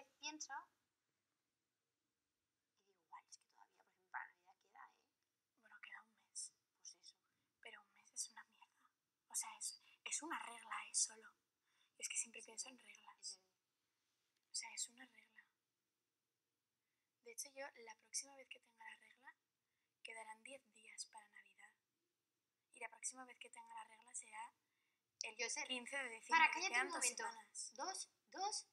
vez pienso y digo, guay, es que todavía, por ejemplo, para Navidad queda, ¿eh? Bueno, queda un mes. Pues eso. Pero un mes es una mierda. O sea, es, es una regla, es solo. Es que siempre pienso en reglas. Es el- O sea, es una regla. De hecho, yo la próxima vez que tenga la regla, quedarán 10 días para Navidad. Y la próxima vez que tenga la regla será el Yo sé- 15 de diciembre. Para, que cállate un momento. semanas. Dos, dos.